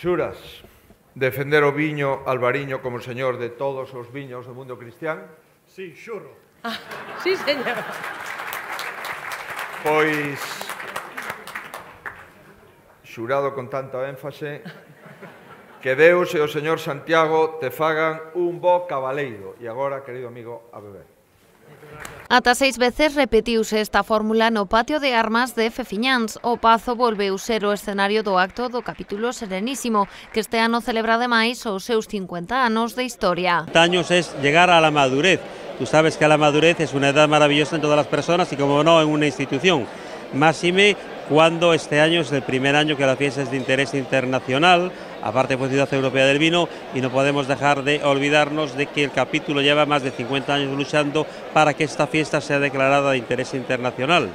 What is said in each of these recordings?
Xuras, defender o viño albariño como señor de todos os viños do mundo cristián? Sí, xuro. Ah, sí, señor. Pois xurado con tanta énfase que Deus e o señor Santiago te fagan un bo cabaleiro. E agora, querido amigo, a beber. Ata seis veces repetiuse esta fórmula no patio de armas de Fefiñáns. O Pazo volveu ser o escenario do acto do capítulo serenísimo, que este ano celebra ademais os seus 50 anos de historia. Taños es llegar a la madurez. Tú sabes que a la madurez es una edad maravillosa en todas las personas y como no en una institución. Máxime cuando este año es el primer año que la fiesta es de interés internacional, aparte fue Ciudad Europea del Vino y no podemos dejar de olvidarnos de que el capítulo lleva más de 50 años luchando para que esta fiesta sea declarada de interés internacional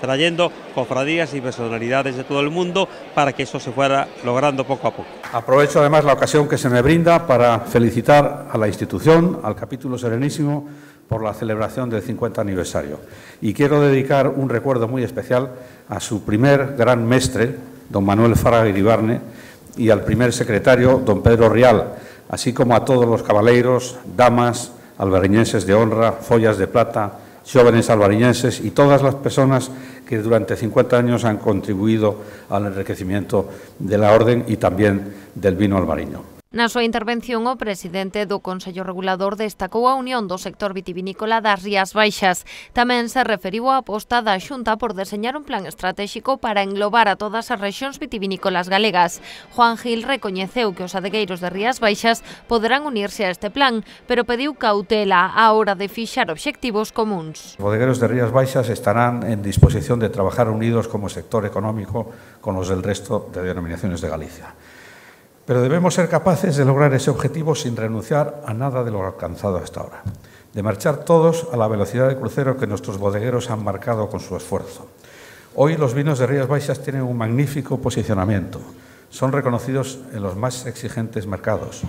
trayendo cofradías y personalidades de todo el mundo para que eso se fuera logrando poco a poco. Aprovecho además la ocasión que se me brinda para felicitar a la institución, al capítulo Serenísimo, por la celebración del 50 aniversario. Y quiero dedicar un recuerdo muy especial a su primer gran mestre, don Manuel Fraga Iribarne, y al primer secretario, don Pedro Rial, así como a todos los caballeros, damas, albariñenses de honra, follas de plata, jóvenes albariñenses y todas las personas que durante 50 años han contribuido al enriquecimiento de la orden y también del vino albariño. Na súa intervención, o presidente do Consello Regulador destacou a unión do sector vitivinícola das Rías Baixas. Tamén se referiu á aposta da Xunta por deseñar un plan estratégico para englobar a todas as rexións vitivinícolas galegas. Juan Gil recoñeceu que os adegueiros de Rías Baixas poderán unirse a este plan, pero pediu cautela á hora de fixar obxectivos comuns. Os bodegueros de Rías Baixas estarán en disposición de trabajar unidos como sector económico con os del resto de denominaciones de Galicia. Pero debemos ser capaces de lograr ese objetivo sin renunciar a nada de lo alcanzado hasta ahora, de marchar todos a la velocidad de crucero que nuestros bodegueros han marcado con su esfuerzo. Hoy los vinos de Rías Baixas tienen un magnífico posicionamiento, son reconocidos en los más exigentes mercados.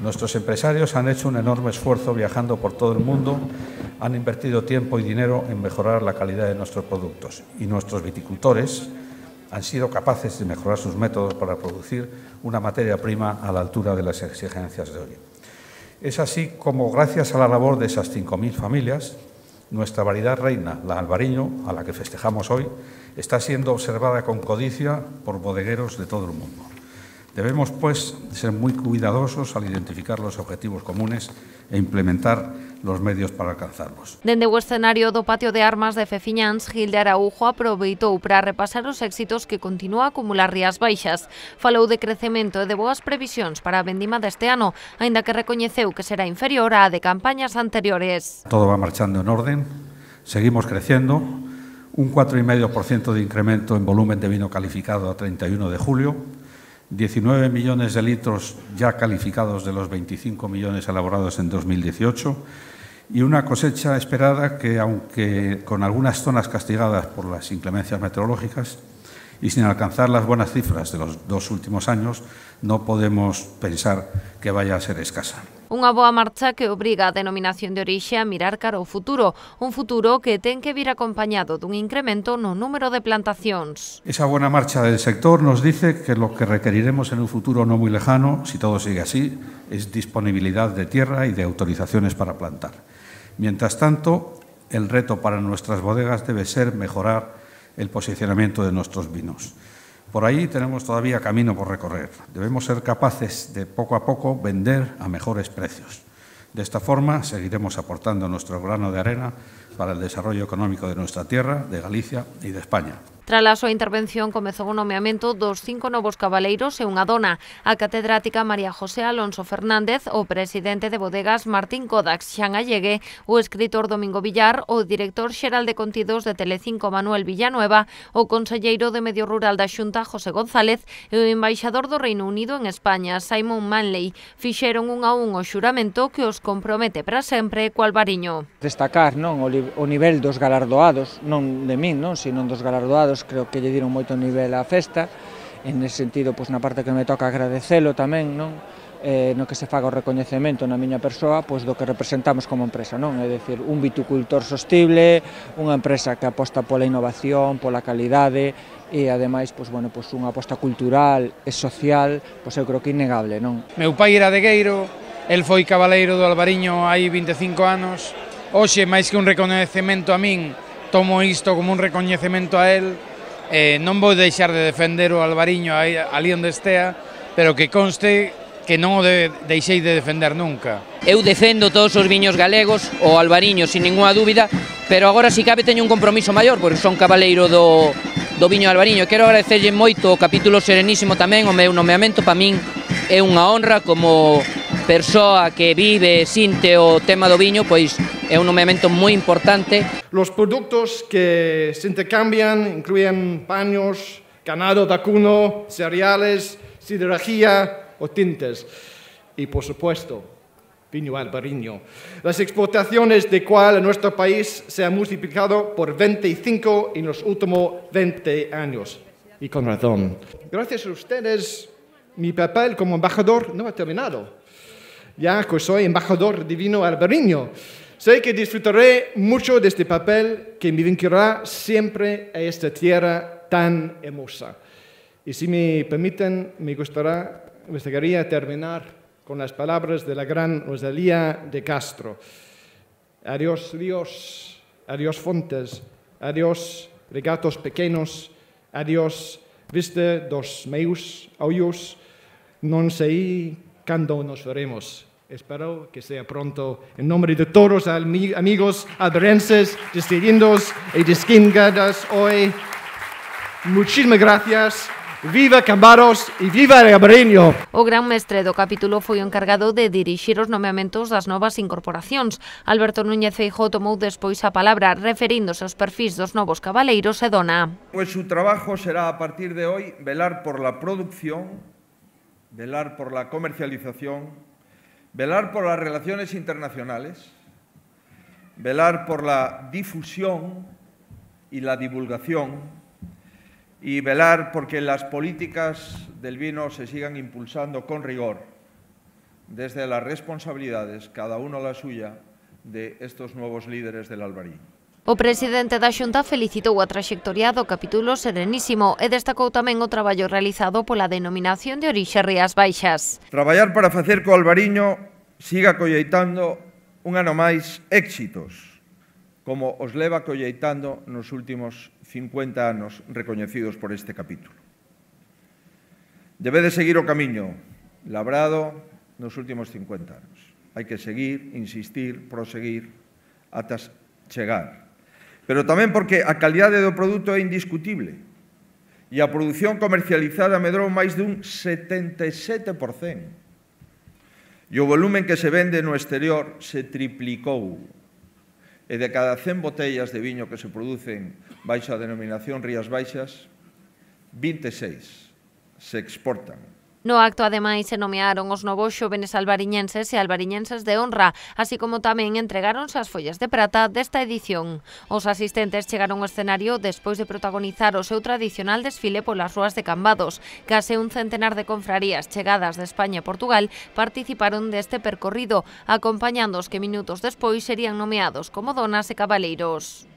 Nuestros empresarios han hecho un enorme esfuerzo viajando por todo el mundo, han invertido tiempo y dinero en mejorar la calidad de nuestros productos y nuestros viticultores, han sido capaces de mejorar sus métodos para producir una materia prima a la altura de las exigencias de hoy. Es así como, gracias a la labor de esas 5.000 familias, nuestra variedad reina, la albariño, a la que festejamos hoy, está siendo observada con codicia por bodegueros de todo el mundo. Debemos, pues, ser muy cuidadosos al identificar los objetivos comunes e implementar los medios para alcanzarlos. Dende o escenario do patio de armas de Fefiñáns, Gilde Araujo aproveitou para repasar os éxitos que continúa a acumular Rías Baixas. Falou de crecemento e de boas previsións para a vendima deste ano, aínda que recoñeceu que será inferior á de campañas anteriores. Todo va marchando en orden, seguimos creciendo, un 4,5% de incremento en volumen de vino calificado a 31 de julio, 19 millones de litros ya calificados de los 25 millones elaborados en 2018, y una cosecha esperada que, aunque con algunas zonas castigadas por las inclemencias meteorológicas y sin alcanzar las buenas cifras de los dos últimos años, no podemos pensar que vaya a ser escasa. Unha boa marcha que obriga a denominación de orixe a mirar cara ao futuro, un futuro que ten que vir acompañado dun incremento no número de plantacións. Esa buena marcha del sector nos dice que lo que requeriremos en un futuro no muy lejano, si todo sigue así, es disponibilidad de tierra y de autorizaciones para plantar. Mientras tanto, el reto para nuestras bodegas debe ser mejorar el posicionamiento de nuestros vinos. Por ahí tenemos todavía camino por recorrer. Debemos ser capaces de poco a poco vender a mejores precios. De esta forma seguiremos aportando nuestro grano de arena para el desarrollo económico de nuestra tierra, de Galicia e de España. Tras a súa intervención comezou o nomeamento dos cinco novos cabaleiros e unha dona, a catedrática María José Alonso Fernández, o presidente de bodegas Martín Kodax Xan Allegue, o escritor Domingo Villar, o director xeral de contidos de Telecinco Manuel Villanueva, o conselleiro de Medio Rural da Xunta José González e o embaixador do Reino Unido en España Simon Manley. Fixeron un a un o xuramento que os compromete para sempre co bariño. Destacar non o libro o nivel dos galardoados, non de min, non, sino dos galardoados, creo que lle dieron moito nivel á festa, en ese sentido, pois na parte que me toca agradecelo tamén, non? eh, no que se faga o recoñecemento na miña persoa pois do que representamos como empresa, non? É dicir, un viticultor sostible, unha empresa que aposta pola innovación, pola calidade e ademais pois bueno, pois unha aposta cultural e social, pois eu creo que innegable, non? Meu pai era de Gueiro, el foi cabaleiro do Albariño hai 25 anos, Oxe, máis que un recoñecemento a min, tomo isto como un recoñecemento a él, eh, non vou deixar de defender o Alvariño aí, ali onde estea, pero que conste que non o de, deixei de defender nunca. Eu defendo todos os viños galegos, o Albariño, sin ninguna dúbida, pero agora si cabe teño un compromiso maior, porque son cabaleiro do, do viño Albariño. Quero agradecerlle moito o capítulo serenísimo tamén, o meu nomeamento, para min é unha honra como persoa que vive e sinte o tema do viño, pois é un nomeamento moi importante. Los produtos que se intercambian incluyen paños, ganado vacuno, cereales, siderurgia, o tintes. Y, por supuesto, vino albariño. Las exportaciones de cual a nuestro país se han multiplicado por 25 en los últimos 20 años. Y con razón. Gracias a ustedes, mi papel como embajador no ha terminado. Ya que soy embajador de vino albariño, sé que disfrutaré mucho de este papel que me vinculará siempre a esta tierra tan hermosa. Y si me permiten, me gustaría me gustaría terminar con las palabras de la gran Rosalía de Castro. Adiós ríos, adiós fontes, adiós regatos pequeños, adiós viste dos meus ollos, non sei cando nos veremos. Espero que sea pronto. En nombre de todos ami amigos alberenses, distinguidos y distinguidas hoy, muchísimas gracias. Viva Cambaros e viva Abreño! O gran mestre do capítulo foi o encargado de dirixir os nomeamentos das novas incorporacións. Alberto Núñez Feijó tomou despois a palabra referíndose aos perfis dos novos cabaleiros e dona. Pois pues, o trabajo será a partir de hoy velar por la producción, velar por la comercialización, velar por las relaciones internacionales, velar por la difusión y la divulgación y velar porque las políticas del vino se sigan impulsando con rigor desde las responsabilidades, cada uno la suya, de estos nuevos líderes del Albarín. O presidente da Xunta felicitou a traxectoria do capítulo serenísimo e destacou tamén o traballo realizado pola denominación de orixe Rías Baixas. Traballar para facer co Albariño siga colleitando un ano máis éxitos, como os leva colleitando nos últimos 50 anos recoñecidos por este capítulo. Debe de seguir o camiño labrado nos últimos 50 anos. Hai que seguir, insistir, proseguir, atas chegar Pero tamén porque a calidade do produto é indiscutible e a produción comercializada medrou máis dun 77%. E o volumen que se vende no exterior se triplicou. E de cada 100 botellas de viño que se producen baixo a denominación Rías Baixas, 26 se exportan. No acto, ademais, se nomearon os novos xóvenes albariñenses e albariñenses de honra, así como tamén entregáronse as follas de prata desta edición. Os asistentes chegaron ao escenario despois de protagonizar o seu tradicional desfile polas ruas de Cambados. Case un centenar de confrarías chegadas de España e Portugal participaron deste percorrido, acompañando os que minutos despois serían nomeados como donas e cabaleiros.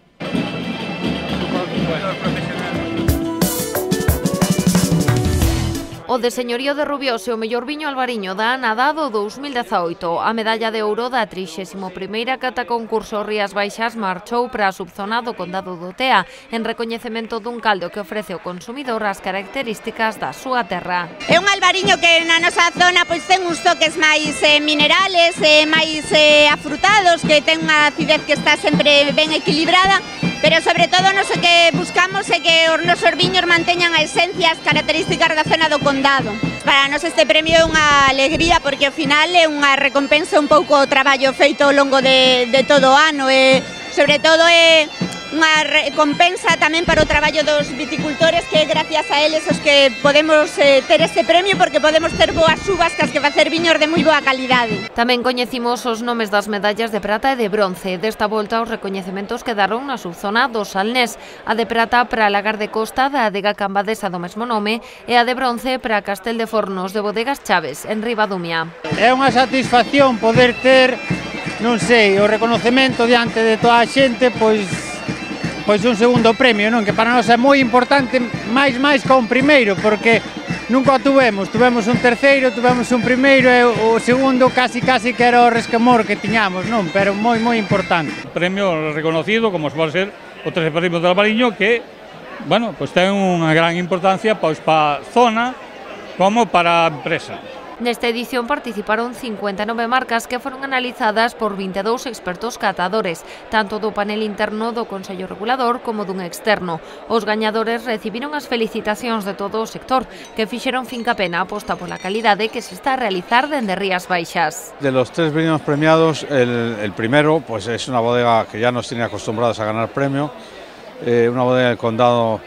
O de Señorío de Rubiós e o mellor viño albariño da ANA dado 2018. A medalla de ouro da 31ª cata concurso Rías Baixas marchou para a subzona do Condado do Tea en recoñecemento dun caldo que ofrece o consumidor as características da súa terra. É un albariño que na nosa zona pois ten uns toques máis eh, minerales, eh, máis eh, afrutados, que ten unha acidez que está sempre ben equilibrada pero sobre todo nos que buscamos é que os nosos viños manteñan a esencia as características da zona do condado. Para nos este premio é unha alegría porque ao final é unha recompensa un pouco o traballo feito ao longo de, de todo o ano e sobre todo é unha recompensa tamén para o traballo dos viticultores que gracias a eles os que podemos eh, ter este premio porque podemos ter boas uvas cas que facer viños de moi boa calidade. Tamén coñecimos os nomes das medallas de prata e de bronce. Desta volta os recoñecementos quedaron na subzona do Salnés. A de prata para a Lagar de Costa da adega Cambadesa do mesmo nome e a de bronce para Castel de Fornos de Bodegas Chaves en Ribadumia. É unha satisfacción poder ter non sei, o reconocemento diante de toda a xente, pois pois un segundo premio, non? Que para nós é moi importante, máis máis que un primeiro, porque nunca o tuvemos. Tuvemos un terceiro, tuvemos un primeiro e o segundo casi casi que era o resquemor que tiñamos, non? Pero moi moi importante. Premio reconocido, como se pode ser o terceiro premio de Albariño, que, bueno, pois ten unha gran importancia pois para a zona como para a empresa. Nesta edición participaron 59 marcas que foron analizadas por 22 expertos catadores, tanto do panel interno do Consello Regulador como dun externo. Os gañadores recibiron as felicitacións de todo o sector, que fixeron fincape na aposta pola calidade que se está a realizar dende Rías Baixas. De los tres vinos premiados, el, el primero pues es una bodega que ya nos tiene acostumbrados a ganar premio, eh, una bodega del condado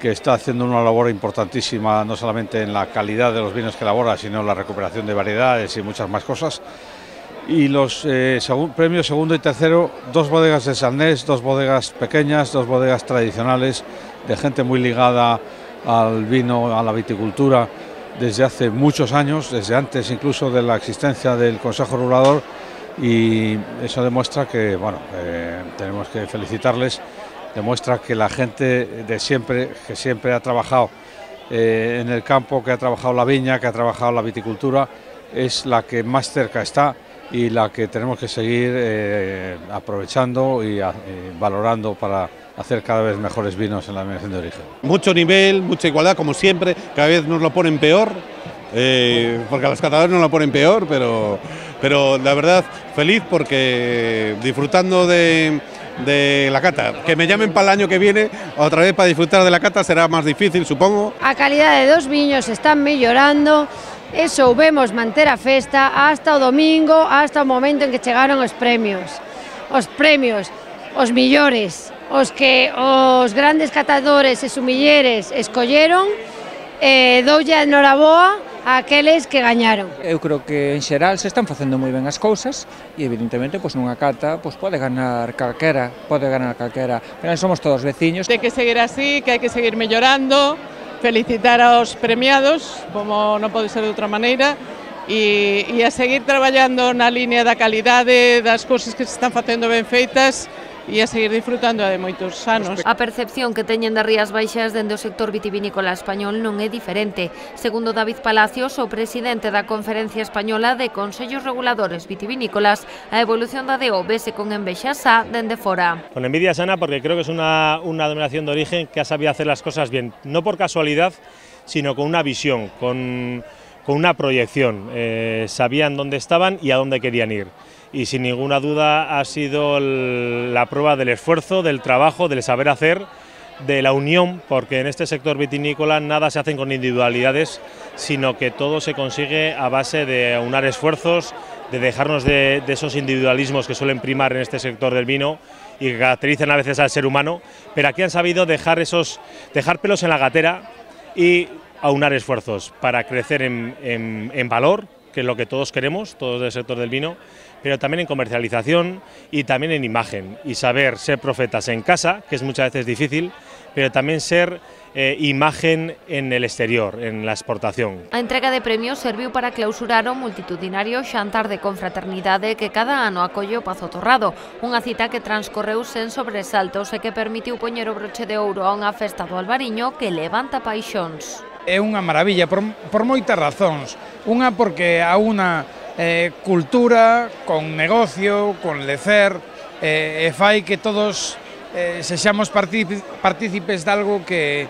que está haciendo una labor importantísima no solamente en la calidad de los vinos que elabora, sino en la recuperación de variedades y muchas más cosas. Y los eh, premios segundo y tercero, dos bodegas de Salnés, dos bodegas pequeñas, dos bodegas tradicionales, de gente muy ligada al vino, a la viticultura, desde hace muchos años, desde antes incluso de la existencia del Consejo Regulador, y eso demuestra que bueno, eh, tenemos que felicitarles demuestra que la gente de siempre, que siempre ha trabajado eh, en el campo, que ha trabajado la viña, que ha trabajado la viticultura, es la que más cerca está y la que tenemos que seguir eh, aprovechando y, y, valorando para hacer cada vez mejores vinos en la denominación de origen. Mucho nivel, mucha igualdad, como siempre, cada vez nos lo ponen peor, eh, porque a los catadores nos lo ponen peor, pero, pero la verdad feliz porque disfrutando de, de la cata. Que me llamen para el año que viene, otra vez para disfrutar de la cata será más difícil, supongo. A calidad de dos viños están mellorando, e soubemos manter a festa hasta domingo, hasta o momento en que chegaron os premios. Os premios, os millores, os que os grandes catadores e sumilleres escolleron, eh, a aqueles que gañaron. Eu creo que en xeral se están facendo moi ben as cousas e evidentemente pois nunha cata pois pode ganar calquera, pode ganar calquera. Pero somos todos veciños. Hai que seguir así, que hai que seguir mellorando, felicitar aos premiados, como non pode ser de outra maneira, e, e a seguir traballando na liña da calidade, das cousas que se están facendo ben feitas, e a seguir disfrutando de moitos anos. A percepción que teñen das Rías Baixas dende o sector vitivinícola español non é diferente. Segundo David Palacios, o presidente da Conferencia Española de Consellos Reguladores Vitivinícolas, a evolución da DO vese con envexa xa dende fora. Con envidia sana porque creo que es una, una denominación de origen que ha sabido hacer las cosas bien, no por casualidad, sino con una visión, con con una proyección. Eh, sabían dónde estaban y a dónde querían ir y sin ninguna duda ha sido la prueba del esfuerzo, del trabajo, del saber hacer, de la unión, porque en este sector vitinícola nada se hace con individualidades, sino que todo se consigue a base de unar esfuerzos, de dejarnos de, de esos individualismos que suelen primar en este sector del vino y que caracterizan a veces al ser humano, pero aquí han sabido dejar, esos, dejar pelos en la gatera y aunar esfuerzos para crecer en, en, en valor, que es lo que todos queremos, todos del sector del vino, pero también en comercialización y también en imagen y saber ser profetas en casa, que es muchas veces difícil, pero también ser eh, imagen en el exterior, en la exportación. A entrega de premios serviu para clausurar o multitudinario xantar de confraternidade que cada ano acolle o Pazo Torrado, unha cita que transcorreu sen sobresaltos e que permitiu poñer o broche de ouro a unha festa do Albariño que levanta paixóns é unha maravilla por, por moitas razóns. Unha porque a unha eh, cultura con negocio, con lecer, eh, e fai que todos eh, sexamos partícipes de algo que,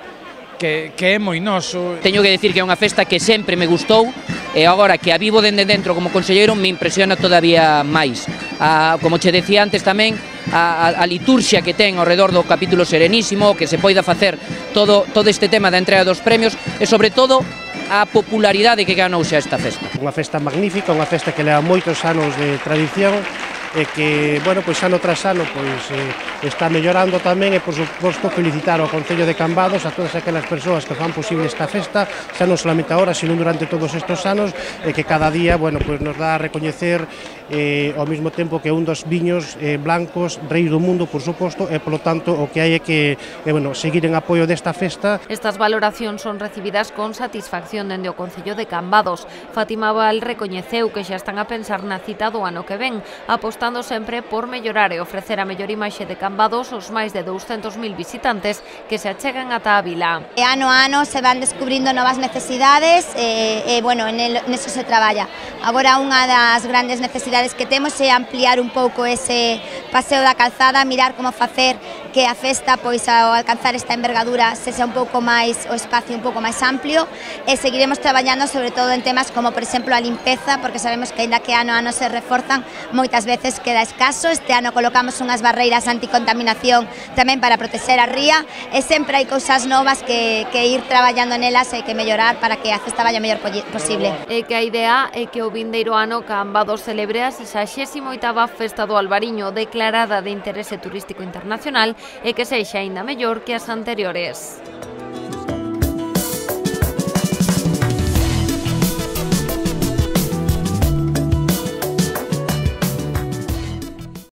que, que é moi noso. Teño que decir que é unha festa que sempre me gustou e agora que a vivo dende dentro como conselleiro me impresiona todavía máis. Ah, como che decía antes tamén, a, a, a liturxia que ten ao redor do capítulo serenísimo, que se poida facer todo, todo este tema da entrega dos premios e, sobre todo, a popularidade que ganou xa esta festa. Unha festa magnífica, unha festa que leva moitos anos de tradición e que, bueno, pois ano tras ano pois eh, está mellorando tamén e por suposto felicitar ao Concello de Cambados a todas aquelas persoas que fan posible esta festa, xa non solamente agora, sino durante todos estes anos e que cada día, bueno, pois nos dá a recoñecer eh, ao mesmo tempo que un dos viños eh, blancos rei do mundo, por suposto, e polo tanto o que hai é que eh, bueno, seguir en apoio desta festa. Estas valoracións son recibidas con satisfacción dende o Concello de Cambados. Fátima Val recoñeceu que xa están a pensar na cita do ano que ven, apostando sempre por mellorar e ofrecer a mellor imaxe de Cambados aos máis de 200.000 visitantes que se achegan ata a vila. E ano a ano se van descubrindo novas necesidades e, e bueno, en, el, neso se traballa. Agora unha das grandes necesidades posibilidades que temos é ampliar un pouco ese paseo da calzada, mirar como facer que a festa, pois ao alcanzar esta envergadura, se sea un pouco máis o espacio un pouco máis amplio e seguiremos traballando sobre todo en temas como, por exemplo, a limpeza, porque sabemos que aínda que ano a ano se reforzan, moitas veces queda escaso. Este ano colocamos unhas barreiras anticontaminación tamén para proteger a ría e sempre hai cousas novas que, que ir traballando nelas e que mellorar para que a festa vaya mellor posible. E que a idea é que o vindeiro ano Cambados celebre a 68ª Festa do Albariño declarada de interese turístico internacional e que sexa aínda mellor que as anteriores.